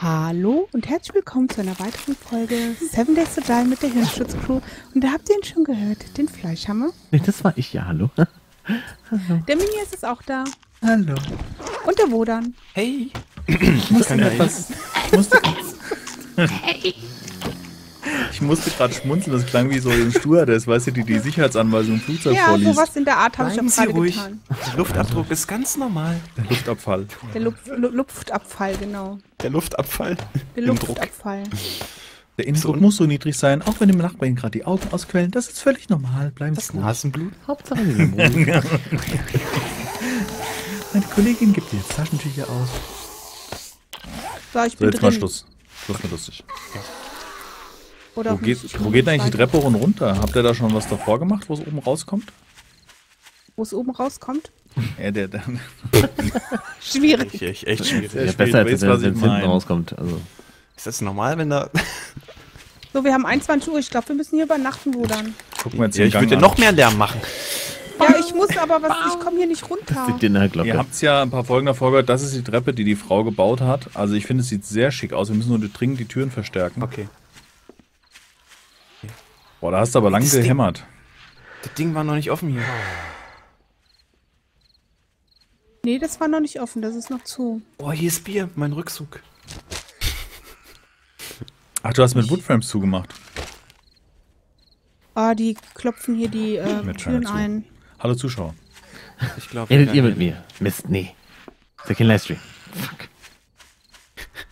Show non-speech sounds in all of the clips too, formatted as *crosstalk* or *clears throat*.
Hallo und herzlich willkommen zu einer weiteren Folge Seven Days to Die mit der Hirnschutzcrew. Und da habt ihr ihn schon gehört, den Fleischhammer. Nee, das war ich ja, hallo. *laughs* Der Minias ist auch da. Hallo. Und der Wodan. Hey! Ich musste gerade was. Ich musste, *laughs* ich musste gerade schmunzeln, das klang wie so ein Stewardess, weißt du, die die Sicherheitsanweisung im Flugzeug Ja, vorliest. sowas in der Art habe ich auch gerade ruhig. getan. Der Luftabdruck ist ganz normal. Der Luftabfall. Der Luft, Lu- Luftabfall, genau. Der Luftabfall. Der. Luftabfall. Der Innendruck muss so niedrig sein, auch wenn dem Nachbarn gerade die Augen ausquellen. Das ist völlig normal. Bleiben Sie Das ruhig. Nasenblut? Hauptsache. *laughs* Meine Kollegin gibt jetzt Taschentücher aus. So, ich So, bin jetzt mal drin. Schluss. Schluss mit lustig. Oder Wo geht. Ich wo geht eigentlich die. Treppe rund runter? Habt ihr da schon was davor gemacht, wo es oben rauskommt? Wo es oben rauskommt? *laughs* Ja, der, der, *laughs* Schwierig. Echt, echt schwierig. Ja, besser als wenn es ich hinten rauskommt. Also, Ist das normal, wenn da. *laughs* So, wir haben 21 Uhr. Ich glaube, wir müssen hier übernachten, Wodan. gucken wir jetzt Ja, ich würde noch mehr Lärm machen. Ja, ich muss aber was. Ich komme hier nicht runter. Ihr habt es ja ein paar Folgen davor gehört, das ist die Treppe, die die Frau gebaut hat. Also ich finde, es sieht sehr schick aus. Wir müssen nur dringend die Türen verstärken. Okay. Boah, da hast du aber lang Das Ding- gehämmert. Das Ding war noch nicht offen hier. Nee, das war noch nicht offen. Das ist noch zu. Oh, hier ist Bier, mein Rückzug. Ach, du hast mit Woodframes zugemacht. Ah, die klopfen hier die äh, Türen Scheiße. ein. Hallo Zuschauer. Ich glaube. Redet ihr mit mir? Mist, nee. Ist ja kein Livestream. Fuck.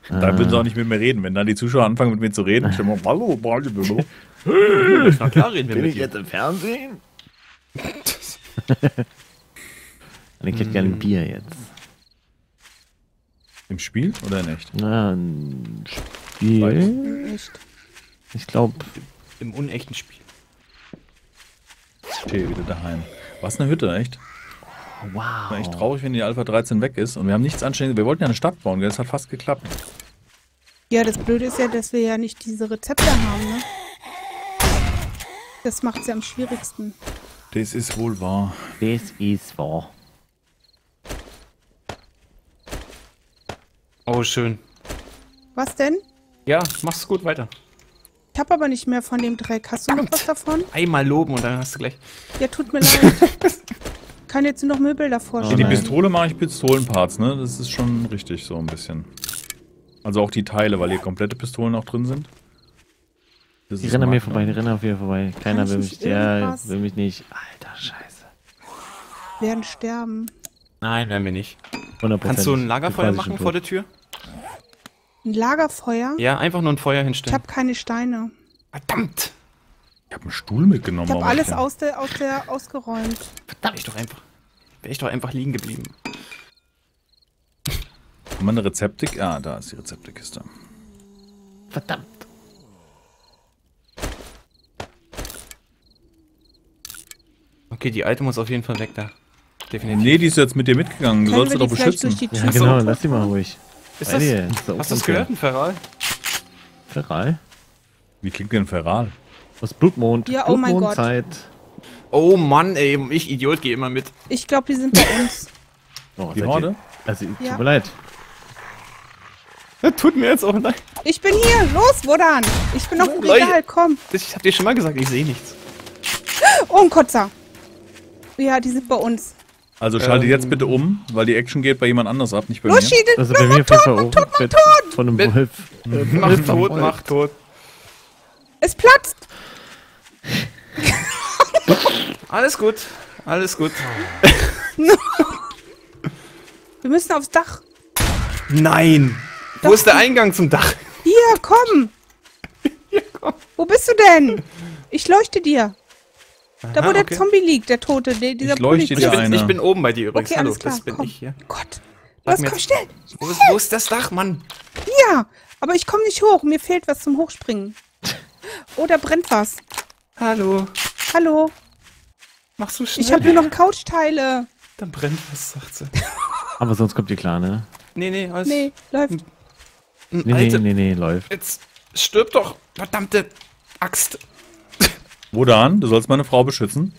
Da würden sie auch nicht mit mir reden. Wenn dann die Zuschauer anfangen mit mir zu reden, ich *laughs* mal, hallo, hallo. Na klar reden wir Bin mit ich dir. jetzt im Fernsehen? Und ich hätte gerne ein Bier jetzt. Im Spiel oder in echt? Na, ein Spiel. Ich glaube, Im unechten Spiel. Okay, wieder daheim. Was eine Hütte, echt? wow. War echt traurig, wenn die Alpha 13 weg ist. Und wir haben nichts anständiges. Wir wollten ja eine Stadt bauen, gell? das hat fast geklappt. Ja, das Blöde ist ja, dass wir ja nicht diese Rezepte haben, ne? Das macht ja am schwierigsten. Das ist wohl wahr. Das ist wahr. Oh, schön. Was denn? Ja, mach's gut weiter. Ich habe aber nicht mehr von dem Dreck. Hast du noch was davon? Einmal loben und dann hast du gleich. Ja, tut mir leid. *laughs* Kann jetzt nur noch Möbel davor Oh Die. Pistole mache ich Pistolenparts, ne? Das ist schon richtig so ein bisschen. Also auch die Teile, weil hier komplette Pistolen auch drin sind. Das Die rennen an mir vorbei, die rennen auf mir vorbei. Keiner ich will mich, der will mich nicht. Alter Scheiße. werden sterben. Nein, werden wir nicht. 100%. Kannst du ein Lagerfeuer machen vor der Tür? Ein Lagerfeuer? Ja, einfach nur ein Feuer Ich hinstellen. habe keine Steine. Verdammt! Ich habe einen Stuhl mitgenommen. Ich habe aber alles ich- aus der, aus der ausgeräumt. Verdammt, ich doch einfach. Wäre ich doch einfach liegen geblieben. Haben wir eine Rezepte? Ah, da ist die Rezeptekiste. Verdammt. Okay, die alte muss auf jeden Fall weg da. Definitiv. Nee, die ist jetzt mit dir mitgegangen. Du sollst sie doch beschützen. die Ja, genau, lass die mal ruhig. Ist das, dir, ist doch hast du das gehört, ein Feral? Feral? Wie klingt denn Feral? Was Blutmond? Ja, oh mein Gott. Blutmondzeit. Oh Mann, ey, ich Idiot gehe immer mit. Ich glaube, die sind bei *laughs* uns. Oh, Die Horde? Ihr, also, tut Ja. mir leid. Tut mir jetzt auch leid. Ich bin hier. Los, Wodan. Ich bin auf dem. Regal. Komm. Ich hab dir schon mal gesagt, ich sehe nichts. Oh, ein Kotzer. Ja, die sind bei uns. Also schalte Ähm. jetzt bitte um, weil die Action geht bei jemand anders ab, nicht bei Los, mir. Schiede. Also bei mir jeden Fall auch wird von einem Wolf. äh, Mach Wolf tot, mach tot. Es platzt. Alles gut, alles gut. *laughs* Wir müssen aufs Dach. Nein! Wo ist der Eingang zum Dach? Hier, *laughs* komm. Wo bist du denn? Ich leuchte dir. Da, wo Aha, der okay. Zombie liegt, der Tote, der, dieser Ich leuchte Polizist. Ich dir bin, ich bin oben bei dir übrigens. Okay, Hallo, alles klar. das bin komm. ich hier. Gott. Sag Los, mir komm schnell. Wo ist, wo ist das Dach, Mann? Ja, aber ich komme nicht hoch. Mir fehlt was zum Hochspringen. *laughs* Oh, da brennt was. Hallo. Hallo. Machst du schnell? Ich habe hier noch Couchteile. Dann brennt was, sagt sie. *laughs* Aber sonst kommt ihr klar, ne? Nee, nee, alles. Nee, läuft. Nee, nee, nee, nee, läuft. jetzt stirb doch, verdammte Axt. Wodan, du sollst meine Frau beschützen.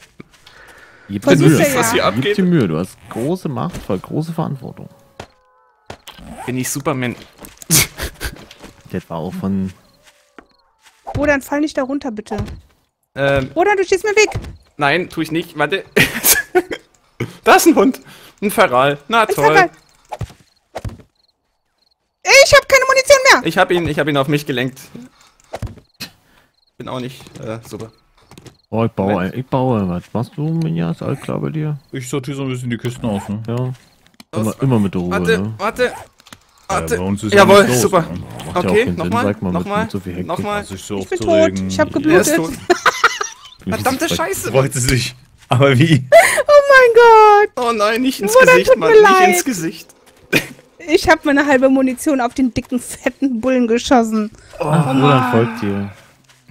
Gib dir Mühe. ja, was hier Gib abgeht. dir Mühe, du hast große Macht, voll große Verantwortung. Bin ich Superman. *laughs* das war auch von. Dann fall nicht da runter, bitte. Ähm, Oder du stehst mir Weg. nein, tu ich nicht. Warte. *laughs* da ist ein Hund. Ein Feral. Na Ein toll. Verfall. Ich habe keine Munition mehr. Ich hab ihn, ich hab ihn auf mich gelenkt. Bin auch nicht äh, super. Oh, ich baue, Moment. ein- ich baue. Was machst du, Minja? Ist alles klar bei dir? Ich sortiere so ein bisschen die Kisten aus, ne? Ja. Immer, immer mit der Ruhe, Warte, ne? warte. Ja, Warte. bei uns ist Jawohl, los, super. ne? Ja Okay, nochmal, nochmal, nochmal. Sich so Ich bin tot. aufzuregen. Ich habe Er ist geblutet. tot. *laughs* Verdammte Scheiße. Freut sie sich. Aber wie? *laughs* Oh mein Gott. Oh nein, nicht ins Bruder, Gesicht, tut Mann. mir Nicht leid. ins Gesicht. Ich habe meine halbe Munition auf den dicken, fetten Bullen geschossen. Ach, Roland folgt dir.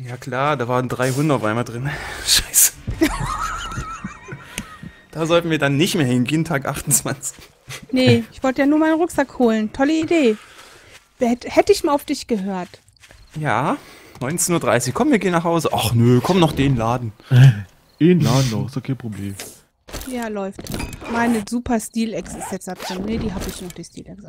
Ja klar, da waren drei Hunde auf einmal drin. *laughs* Scheiße. da sollten wir dann nicht mehr hingehen, Tag 28. Nee, ich wollte ja nur meinen Rucksack holen. Tolle Idee. Hätte hätte ich mal auf dich gehört. Ja, 19.30 Uhr. Komm, wir gehen nach Hause. Ach nö, komm noch den Laden. In Laden noch, ist doch kein Problem. Ja, läuft. Meine super Steel-Ex ist jetzt da drin. Nee, die habe ich noch, die Steel-Ex.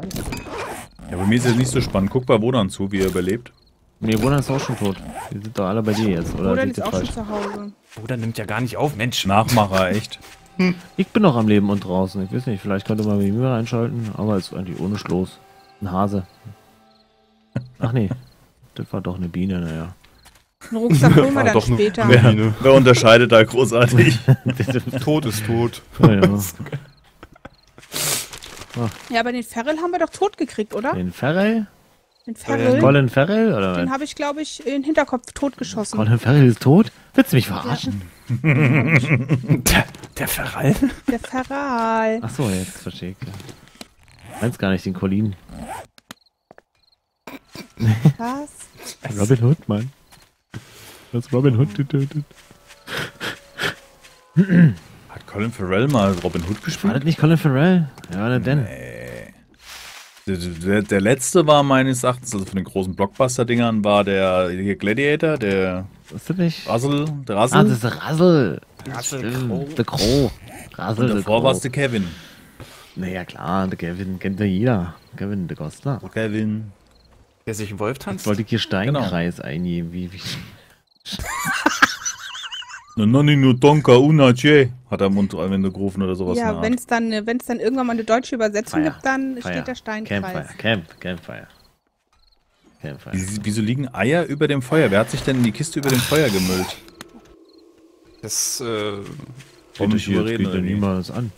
Ja, bei mir ist es nicht so spannend. Guck bei Wodan zu, wie er überlebt. Nee, Roland ist auch schon tot. Die sind doch alle bei dir jetzt, oder? Seht ist auch falsch? schon zu Hause. Bruder nimmt ja gar nicht auf, Mensch. Nachmacher, echt. Ich bin noch am Leben und draußen. Ich weiß nicht, vielleicht könnte man mich mir einschalten, aber ist eigentlich ohne Schloss. Ein Hase. Ach nee, *laughs* das war doch eine Biene, naja. Den Rucksack holen wir dann doch später. Wer- Wer, wer unterscheidet da großartig? *laughs* Tot ist tot. ja, ja. Ja, aber den Ferrell haben wir doch tot gekriegt, oder? Den Farrell? Den Ferrell, Colin Farrell? Oder den habe ich, glaube ich, in den Hinterkopf totgeschossen. Colin Farrell ist tot? Willst du mich verarschen? Der, der Verrall? Der Ferrell. Ach so, jetzt verstehe ich. Meinst gar nicht den Colin. Was? *laughs* Robin Hood, Mann. Das Robin Hood getötet. Hat Colin Farrell mal Robin Hood War gespielt? das nicht Colin Farrell? Ja, war das denn? Der, der, der letzte war meines Erachtens, also von den großen Blockbuster-Dingern, war der hier Gladiator, der Ist das nicht? Russell, der Ah, Russell. das ist der Rassel. Russell Crowe. Der Crow. Rassel, und der davor war es Crow. der Kevin. Naja, klar, der Kevin kennt ja jeder. Kevin, der Gostler. Kevin. Der sich im Wolf Jetzt tanzt? wollte ich hier Steinkreis eingeben. Wie, wie, *laughs* No, no, ni, no, donka, una, che, hat er am Ende gerufen oder sowas. Ja, wenn es dann, äh, wenn's dann irgendwann mal eine deutsche Übersetzung Fire. gibt, dann Fire. steht der Steinkreis. Campfire. Camp, Campfire. Campfire. Wie- Wieso liegen Eier über dem Feuer? Wer hat sich denn in die Kiste über dem Feuer gemüllt? Das, äh, Bitte, mich hier, überreden, geht ja niemals an.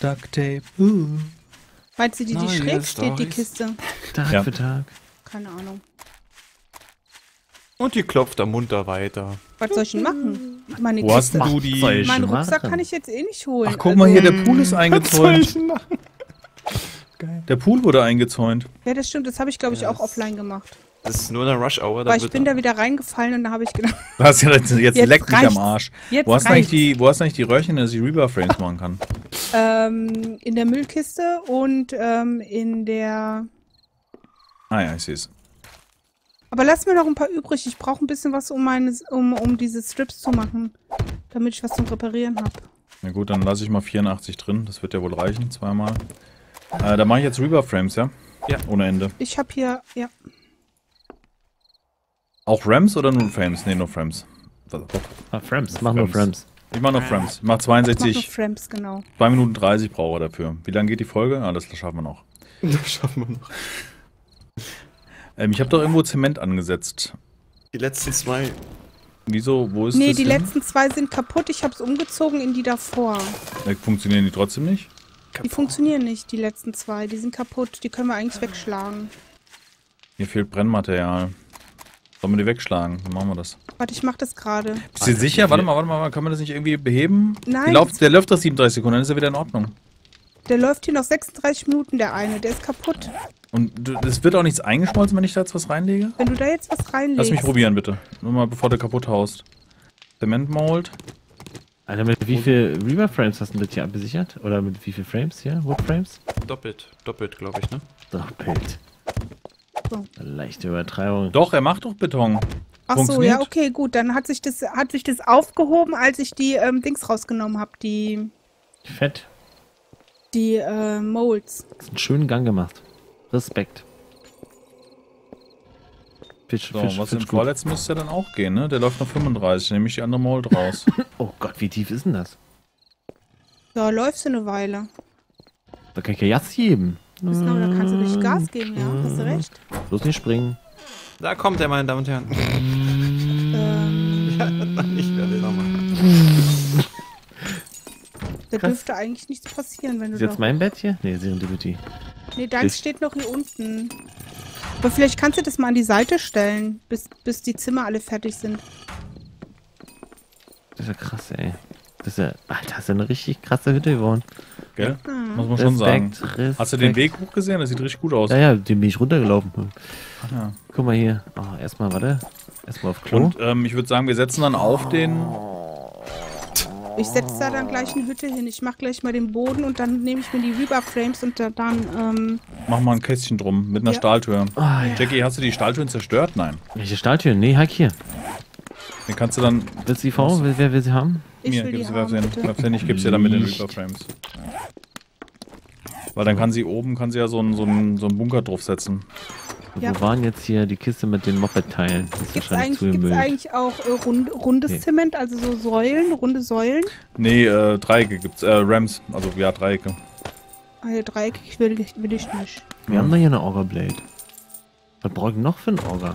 Duct Tape. Meinst du, die, die schräg steht, die. Kiste? Tag Ja. für Tag. Keine Ahnung. Und die klopft da munter weiter. Was soll ich denn machen? Meine Wo hast Kiste. du die... Meinen machen? Rucksack kann ich jetzt eh nicht holen. Ach, guck mal hier, der Pool ist Was soll eingezäunt. ich denn machen? Geil. Der Pool wurde eingezäunt. Ja, das stimmt. Das habe ich, glaube ich, Ja, auch offline gemacht. Das ist nur eine Rush Hour. Weil ich bin da wieder reingefallen und da habe ich gedacht, *laughs* Du hast ja jetzt, jetzt, Jetzt leckt mich reicht's. am Arsch. jetzt Wo hast, du eigentlich reicht's. die, wo hast du eigentlich die Röhrchen, dass ich Rebar-Frames machen kann? ähm, in der Müllkiste und ähm, in der... Ah ja, ich sehe es. Aber lass mir noch ein paar übrig. Ich brauche ein bisschen was, um, meine, um, um diese Strips zu machen. Damit ich was zum Reparieren habe. Na gut, dann lasse ich mal 84 drin. Das wird ja wohl reichen, zweimal. Äh, da mache ich jetzt Rebar-Frames, ja? Ja. Ohne Ende. Ich habe hier... Ja, Auch Rams oder nur Frames? Ne, nur Frames. Ah, Frames. Mach nur Frames. Frames. Ich mache nur Frames. Ich mache ich mach nur 62, Frames, genau. 2 Minuten 30 brauche er dafür. Wie lange geht die Folge? Ah, das schaffen wir noch. Das schaffen wir noch. Ähm, ich habe doch irgendwo Zement angesetzt. Die letzten zwei. Wieso? Wo ist Nee, das die hin? letzten zwei sind kaputt. Ich habe es umgezogen in die davor. Äh, Funktionieren die trotzdem nicht? Die funktionieren nicht, die letzten zwei. Die sind kaputt. Die können wir eigentlich wegschlagen. Hier fehlt Brennmaterial. Sollen wir die wegschlagen? Dann machen wir das. Warte, ich mach das gerade. Bist du sicher? Warte mal, warte mal, kann man das nicht irgendwie beheben? Nein. Der läuft doch 37 Sekunden, dann ist er wieder in Ordnung. Der läuft hier noch 36 Minuten, der eine. Der ist kaputt. Und es wird auch nichts eingeschmolzen, wenn ich da jetzt was reinlege? Wenn du da jetzt was reinlegst. Lass mich probieren, bitte. Nur mal, bevor du kaputt haust. Zementmold. Alter, mit wie viel Reaver Frames hast du das hier besichert? Oder mit wie viel Frames hier? Wood Frames? Doppelt, doppelt, glaube ich, ne? Doppelt. So. Leichte Übertreibung. Doch, er macht doch Beton. Ach so, ja, okay, gut. Dann hat sich das, hat sich das aufgehoben, als ich die ähm, Dings rausgenommen habe. Die, Fett. Die äh, Molds. Hast einen schönen Gang gemacht. Respekt. Fisch, So, Fisch, was Fisch im gut. vorletzten müsste ja dann auch gehen, ne? Der läuft noch 35, nehme ich die andere Mold raus. *laughs* Oh Gott, wie tief ist denn das? Da läufst du eine Weile. Da kann ich ja Gas geben. Genau, da kannst du richtig Gas geben, ja. Hast du recht. Bloß nicht springen. Da kommt er, meine Damen und Herren. Ähm, ich werde nochmal. Da Krass. dürfte eigentlich nichts passieren, wenn du Ist jetzt mein Bett hier? Nee, Serendipity. Nee, deins Ich- steht noch hier unten. Aber vielleicht kannst du das mal an die Seite stellen, bis, bis die Zimmer alle fertig sind. Das ist ja krass, ey. Das ist ja, Alter, das ist ja eine richtig krasse Hütte geworden. Gell? Hm. Muss man schon sagen. Respekt. Hast du den Weg hochgesehen? Das sieht richtig gut aus. Ja, ja, den bin ich runtergelaufen. Ja. Guck mal hier. Oh, erstmal, warte. Erstmal auf Klo. Und ähm, ich würde sagen, wir setzen dann auf den. Ich setze da dann gleich eine Hütte hin. Ich mache gleich mal den Boden und dann nehme ich mir die Rebar-Frames und da dann, ähm, Mach mal ein Kästchen drum mit einer Ja. Stahltür. Ah, ja. Jackie, hast du die Stahltüren zerstört? Nein. Welche Stahltüren? Nee, Hack hier. Den kannst du dann. Willst du die V? Wer, wer will sie haben? ich mir, will die gib's haben, werf's hin. ich gib's dir dann mit den Licht. Reaper Frames. Weil dann kann sie oben, kann sie ja so einen so einen- so einen Bunker draufsetzen. Ja. Wo waren jetzt hier die Kiste mit den Moped-Teilen? Das wahrscheinlich zu eigentlich, eigentlich auch äh, rund, rundes Nee. Zement, also so Säulen, runde Säulen? Nee, äh, Dreiecke gibt's. Äh, Rams. Also ja, Dreiecke. Ah, Dreieck ich will, ich- will ich nicht. Wir haben doch hier eine Orga-Blade. Was brauche ich noch für ein Orga?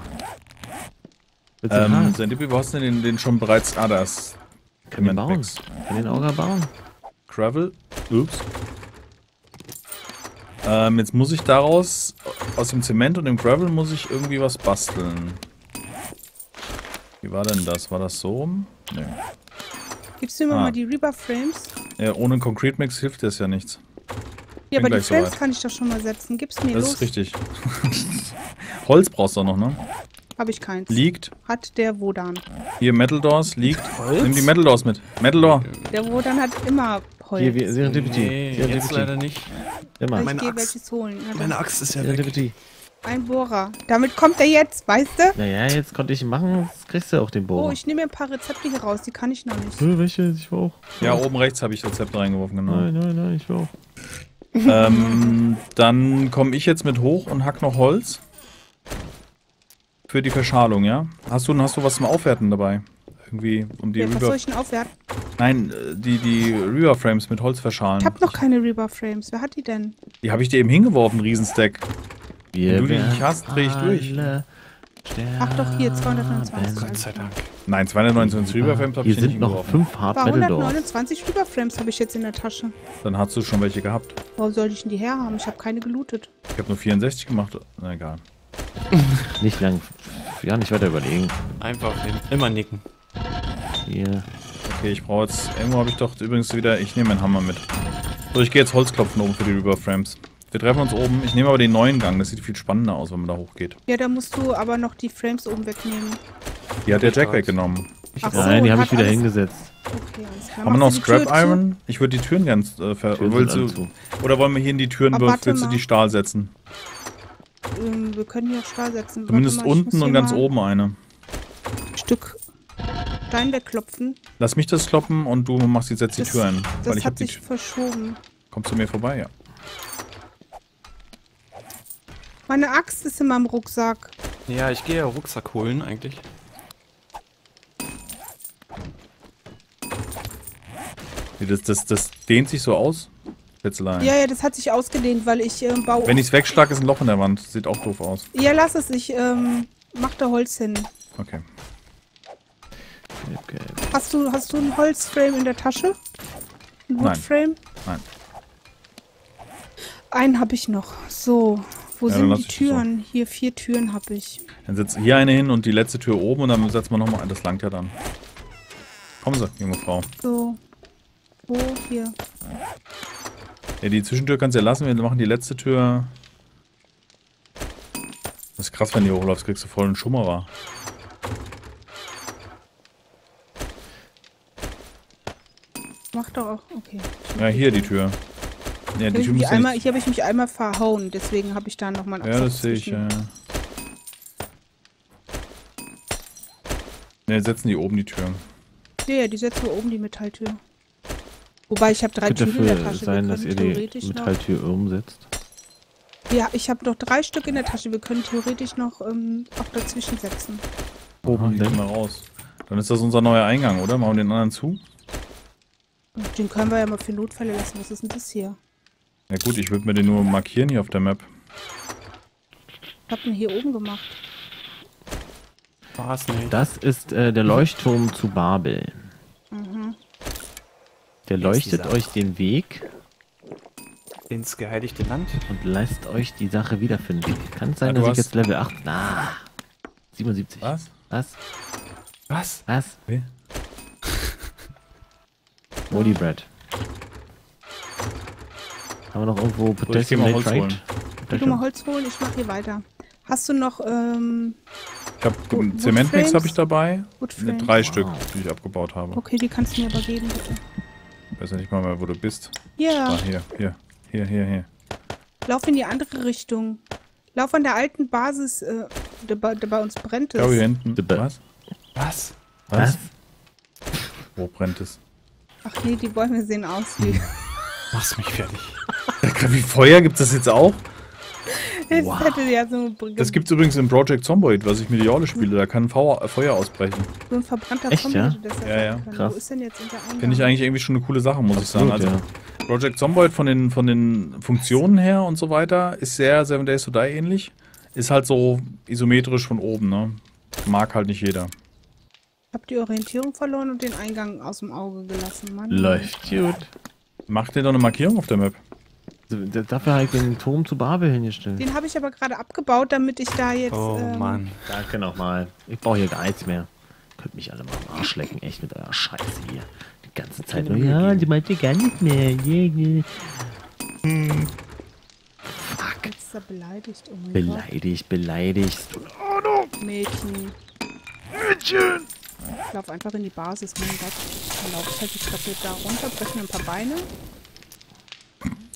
Willst du Ähm, ähm, Sandipi, wo hast du denn den, den schon bereits. Ah, da ist. Kann den bauen? Cementmix. Kann den Orga bauen? Gravel. Ups. Ähm, jetzt muss ich daraus, aus dem Zement und dem Gravel muss ich irgendwie was basteln. Wie war denn das? War das so rum? Nee. Gibst du mir Ah. mal die Rebar-Frames? Ja, ohne Concrete Mix hilft das ja nichts. Ja, Bin aber die Frames soweit. kann ich doch schon mal setzen. Gib's mir Das los. ist richtig. *laughs* Holz brauchst du noch, ne? Habe ich keins. Liegt. Hat der Wodan. Hier Metal Doors liegt. Nimm die Metal Doors mit. Metal Door. Der Wodan hat immer Holz. Hier, wir, Serendipity. Nee, jetzt Serendipity. leider nicht. Immer. ich meine gehe Axt. welches holen. Ja, dann- Meine Axt ist ja weg. Serendipity. Ein Bohrer. Damit kommt er jetzt, weißt du? Naja, jetzt konnte ich ihn machen, jetzt kriegst du auch den Oh, Bohrer. ich nehme mir ein paar Rezepte hier raus. Die kann ich noch nicht. Hä, welche? Ich will auch. Ja, oben rechts habe ich Rezepte reingeworfen, genau. Nein, nein, nein, ich will auch. ähm, dann komme ich jetzt mit hoch und hack noch Holz. Für die Verschalung, ja? Hast du, hast du was zum Aufwerten dabei? Irgendwie um die Ja, was soll Reaver... ich denn aufwerten? Nein, äh, die, die Reaver-Frames mit Holz verschalen. Ich habe noch keine Rebar-Frames. Wer hat die denn? Die habe ich dir eben hingeworfen, Riesenstack. Wir Wenn du die nicht hast, dreh ich durch. Ach doch, hier, 229. sterben. Gott sei Dank. Nein, 229 Reaver-Frames habe Hier ich nicht sind noch hingeworfen. fünf Hard War Metal Doors. 129 Rebar-Frames habe ich jetzt in der Tasche. Dann hast du schon welche gehabt. Wo soll ich denn die herhaben? Ich habe keine gelootet. Ich habe nur 64 gemacht. Na egal. *laughs* Nicht lang. Ja, nicht weiter überlegen. Einfach hin. immer nicken. Hier. Okay, ich brauche jetzt. Irgendwo habe ich doch übrigens wieder. Ich nehme meinen Hammer mit. So, ich gehe jetzt Holz klopfen oben für die Reaver-Frames. Wir treffen uns oben. Ich nehme aber den neuen Gang. Das sieht viel spannender aus, wenn man da hochgeht. Ja, da musst du aber noch die Frames oben wegnehmen. Die hat der Jack weggenommen. Ach so, Nein, die habe ich wieder alles- hingesetzt. Okay, alles klar. Haben wir noch Scrap zu? Iron? Ich würde die Türen ganz äh, ver Türen willst du, zu. Oder wollen wir hier in die Türen Aber willst warte du die Stahl setzen? Ähm, wir können hier Stahl setzen. Zumindest mal, unten und ganz mal oben eine. ein Stück Stein wegklopfen. Lass mich das kloppen und du machst jetzt, jetzt die Das- Tür ein. Weil Das ich hab hat die Tür. verschoben. Kommst du mir vorbei, ja. Meine Axt ist in meinem Rucksack. Ja, ich gehe ja Rucksack holen eigentlich. Das, das, das dehnt sich so aus. Schätzelein. Ja, ja, das hat sich ausgedehnt, weil ich ähm, baue. Wenn ich es wegschlage, ist ein Loch in der Wand. Sieht auch doof aus. ja, lass es. Ich ähm, mach da Holz hin. Okay. Okay. Hast du, hast du ein Holzframe in der Tasche? Ein Nein. Woodframe? Nein. Einen habe ich noch. So, wo Ja, sind die Türen? Hier vier Türen habe ich. Dann setzt hier eine hin und die letzte Tür oben und dann setzen wir nochmal ein. Das langt ja dann. Kommen Sie, junge Frau. So. Wo? Hier. Ja, die Zwischentür kannst du ja lassen. Wir machen die letzte Tür. Das ist krass, wenn du hochläufst, kriegst du voll einen Schummerer. Doch auch. Okay. Ja, hier die Tür. Ja, Hier die habe Tür ich, mich muss ja einmal- hier hab ich mich einmal verhauen, deswegen habe ich da nochmal einen Ja, Absatz das sehe ich, ja. Ne, setzen die oben die Tür. Ja, ja, die setzen wir oben die Metalltür. Wobei ich habe drei Türen in der Tasche. sein, dass ihr die theoretisch noch- Metalltür umsetzt. Ja, ich habe noch drei Stück in der Tasche. Wir können theoretisch noch ähm, auch dazwischen setzen. Oben gehen denn? wir raus. Dann ist das unser neuer Eingang, oder? Machen wir den anderen zu? Den können wir ja mal für Notfälle lassen. Was ist denn das hier? Ja gut, ich würde mir den nur markieren hier auf der Map. Ich hab den hier oben gemacht. War's nicht. Das ist äh, der Leuchtturm zu Babel. Mhm. Der leuchtet euch den Weg Ins geheiligte Land. und lässt euch die Sache wiederfinden. Kann sein, Ja, dass ich jetzt Level 8. Ah, 77. Was? Was? Was? Was? Okay. Moldy Bread. Haben wir noch irgendwo ich geh Potassium mal Holz holen. Geh du mal Holz holen, ich mach hier weiter. Hast du noch ähm, Ich habe Wo- Wood Zementmix habe ich dabei. Ne, drei Stück, die ich abgebaut habe. Okay, die kannst du mir aber geben, bitte. Ich weiß ja nicht mal mehr, wo du bist. Ja, Ah, hier, hier, hier, hier, hier. lauf in die andere Richtung. Lauf an der alten Basis, äh, der, bei- der bei uns brennt Ja, hier es. hinten. Was? Was? Was? Wo brennt es? Ach nee, die Bäume sehen aus wie... *laughs* Machst mich fertig. *laughs* Wie Feuer gibt es das jetzt auch? *laughs* Es Wow. hätte ja so, Das gibt es übrigens in Project Zomboid, was ich mit Jorde spiele. Da kann Feuer, Feuer ausbrechen. so ein verbrannter Echt, Zombie ja? das Ja, ja. können. Krass. Wo ist denn jetzt? Finde ich eigentlich irgendwie schon eine coole Sache, muss ich sagen. Absolut, Also ja. Project Zomboid von den, von den Funktionen her und so weiter ist sehr Seven Days to Die ähnlich. Ist halt so isometrisch von oben, ne? Mag halt nicht jeder. Ich hab die Orientierung verloren und den Eingang aus dem Auge gelassen, Mann. Läuft gut. Macht dir doch eine Markierung auf der Map. D- Dafür habe ich den Turm zu Babel hingestellt. Den habe ich aber gerade abgebaut, damit ich da jetzt... Oh ähm, Mann. Danke nochmal. Ich brauche hier gar nichts mehr. Könnt mich alle mal am Arsch lecken, echt mit eurer Scheiße hier. Die ganze Zeit Mühe ja, die meint ihr gar nicht mehr. Yeah, yeah. Fuck. Jetzt ist er beleidigt. Oh mein Beleidigt, beleidigt. Gott. Mädchen. Mädchen. Ich lauf einfach in die Basis, mein Gott. Dann laufe ich halt die Treppe da runter, breche mir ein paar Beine.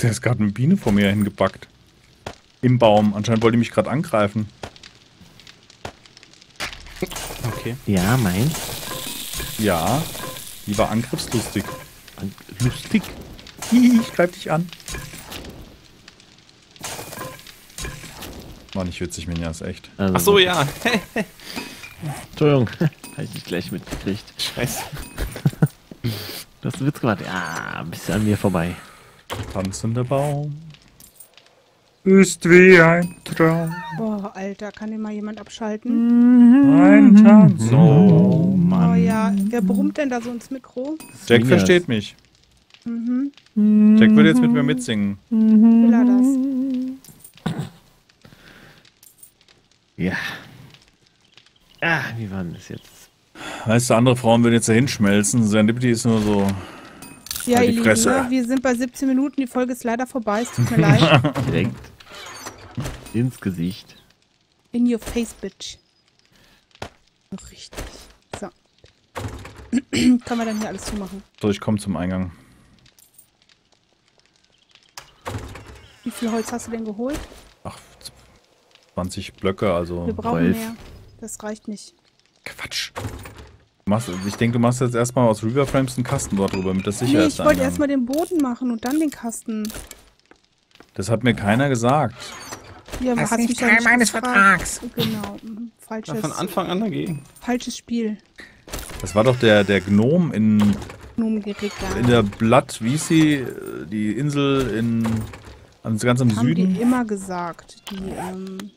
Der ist gerade eine Biene vor mir hingepackt. Im Baum. Anscheinend wollte die mich gerade angreifen. Okay. Ja, mein. Ja, die war angriffslustig. Lustig. Hihi, ich greif dich an. War nicht witzig, Minja, ist echt. Also, Ach so, ja. *laughs* Entschuldigung. Habe ich nicht gleich mitgekriegt. Scheiße. *laughs* Du hast einen Witz gemacht. Ja, bist an mir vorbei. Tanzender Baum. Ist wie ein Traum. Boah, Alter, kann den mal jemand abschalten? Ein Tanz. Oh, Oh ja, wer brummt denn da so ins Mikro? Jack versteht mich. Mhm, Jack würde jetzt mit mir mitsingen. will er das? Ja. Ah, wie war denn das jetzt? Weißt du, andere Frauen würden jetzt da hinschmelzen. Serendipity ist nur so. Ja, Halt ihr Lieben, ne? wir sind bei 17 Minuten, die Folge ist leider vorbei, es tut mir leid. *laughs* Direkt ins Gesicht. In your face, bitch. So richtig. So. *clears throat* Kann man dann hier alles zumachen? So, ich komme zum Eingang. Wie viel Holz hast du denn geholt? Ach, 20 Blöcke, also. Wir brauchen Zwölf. mehr. Das reicht nicht. Quatsch. Machst, ich denke, du machst jetzt erstmal aus Riverframes einen Kasten dort drüber, damit das sicher Nee, ist. ich wollte erstmal den Boden machen und dann den Kasten. Das hat mir keiner gesagt. Ja, Das ist nicht Teil meines. Vertrags. Genau. War Falsches, von Anfang an dagegen. falsches Spiel. Das war doch der, der Gnom in, Gnomengericht da. in der Blatt, wie ist sie? Äh, Die Insel in. An, ganz im Haben Süden. die immer gesagt. Die, ähm,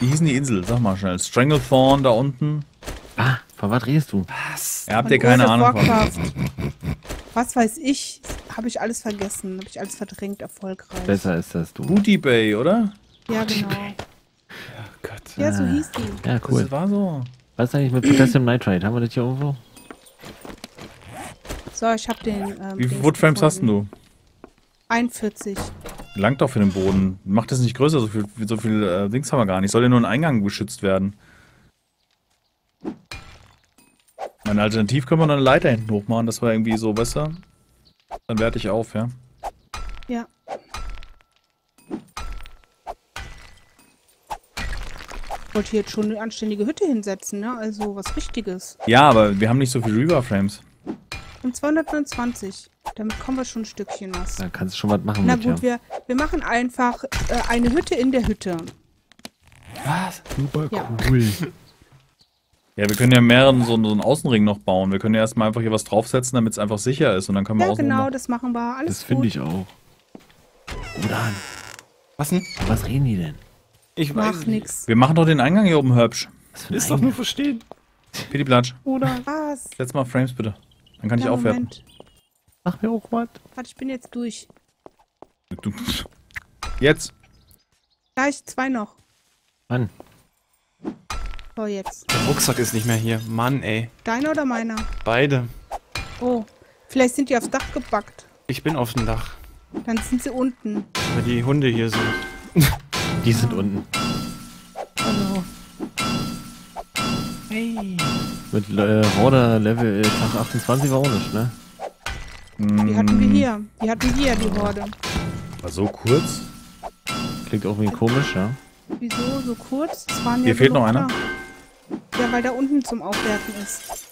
Wie hießen die Insel? Sag mal schnell. Stranglethorn da unten. Ah, von was redest du? Was? Ja, habt ihr keine Ahnung von. Warcraft. Was weiß ich? Habe ich alles vergessen. Habe ich alles verdrängt erfolgreich. Besser ist das du. Booty Bay, oder? Ja, genau. Oh Gott. Ja, so Ah. hieß die. Ja, cool. Das war so. Was ist eigentlich mit Potassium Nitrate? Haben wir das hier irgendwo? So, ich habe den. Ähm, Wie viele Woodframes hast du? 41. Langt doch für den Boden. Macht das nicht größer, so viel, so viel äh, Dings haben wir gar nicht. Soll ja nur ein Eingang geschützt werden. Mein Alternativ können wir noch eine Leiter hinten hochmachen, das war irgendwie so besser. Dann werte ich auf, ja. Ja. Ich wollte hier jetzt schon eine anständige Hütte hinsetzen, ne? Also was Richtiges. Ja, aber wir haben nicht so viele Riverframes. Und 229. Damit kommen wir schon ein Stückchen was. Da kannst du schon was machen Na mit, gut, ja. wir, wir machen einfach äh, eine Hütte in der Hütte. Was? Super Ja. cool. Ja, wir können ja mehreren so, so einen Außenring noch bauen. Wir können ja erstmal einfach hier was draufsetzen, damit es einfach sicher ist. Und dann können wir Ja, außen genau, noch- das machen wir. Alles Das finde ich auch. Oder Was denn? was reden die denn? Ich Mach nix. Wir machen doch den Eingang hier oben hübsch. Ist doch nur verstehen. Pidi Platsch. Oder was? Setz mal Frames bitte. Dann kann ich Ja, aufwerten. Moment. Sag mir auch was. Warte, ich bin jetzt durch. Du. Jetzt. Gleich zwei noch. Mann, So, jetzt. Der Rucksack ist nicht mehr hier. Mann, ey. Deiner oder meiner? Beide. Oh, vielleicht sind die aufs Dach gebackt. Ich bin auf dem Dach, Dann sind sie unten. weil die Hunde hier sind. *laughs* die sind unten. Hallo. Hey. Mit äh, Horder Level äh, Tag 28 war auch nicht, ne? Die hatten wir hier. Die hatten wir, die Horde. War so kurz? Klingt auch irgendwie komisch, ja? Wieso so kurz? Es waren ja Hier fehlt genug noch einer. da. Ja, weil da unten zum Aufwerten ist.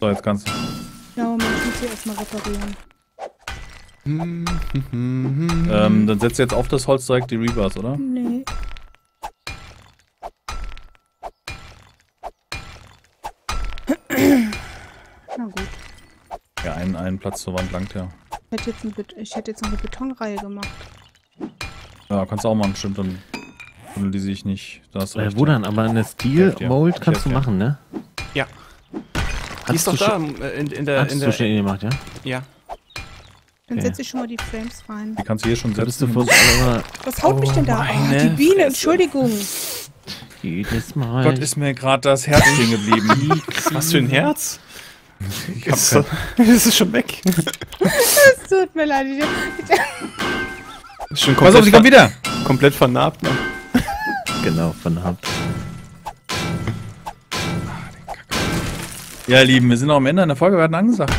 So, jetzt kannst du. Ja, Moment, ich muss hier erstmal reparieren. Ähm, dann setzt jetzt auf das Holz direkt die Rebars, oder? Nee. Na gut. Ja, einen, einen Platz zur Wand langt ja. Ich hätte, jetzt ein ich hätte jetzt noch eine Betonreihe gemacht. Ja, kannst du auch machen, stimmt. Dann die sich nicht. Da hast du Äh, wo ja. dann? Aber eine Steel. Mold Ich kannst du machen, ne? Ja. Die Hattest ist doch du da schon- äh, in, in der. Hattest In du der schon eine gemacht, ja? ja. Dann Okay. setze ich schon mal die Frames rein. Die kannst du hier schon bist du Was haut mich denn da? Oh, die Biene, Fresse. Entschuldigung. jedes Mal. Gott, ist mir gerade das Herz stehen geblieben. Was für ein Herz? Ich Ist, hab so, *laughs* ist es schon weg? Es tut mir leid. Ich, Ist schon Pass auf, sie kommt wieder! komplett vernarbt. Ne? *laughs* genau, von Habt. Ja, ihr Lieben, wir sind noch am Ende einer Folge, wir hatten angesagt.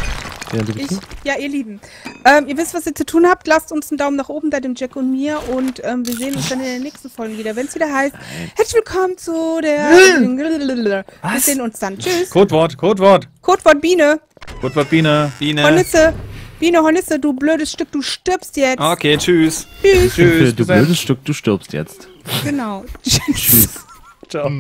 Ja, ich, ja, ihr Lieben. Ähm, ihr wisst, was ihr zu tun habt. Lasst uns einen Daumen nach oben da dem Jack und mir. Und ähm, wir sehen uns dann in der nächsten Folge wieder. Wenn es wieder heißt, herzlich willkommen zu der... Wir sehen uns dann. Tschüss. Codewort, Codewort. Codewort Biene. Codewort Biene. Biene. Hornisse. Biene, Hornisse, du blödes Stück, du stirbst jetzt. Okay, tschüss. Tschüss. Tschüss. du blödes Stück, du stirbst jetzt. Genau. Tschüss. Ciao.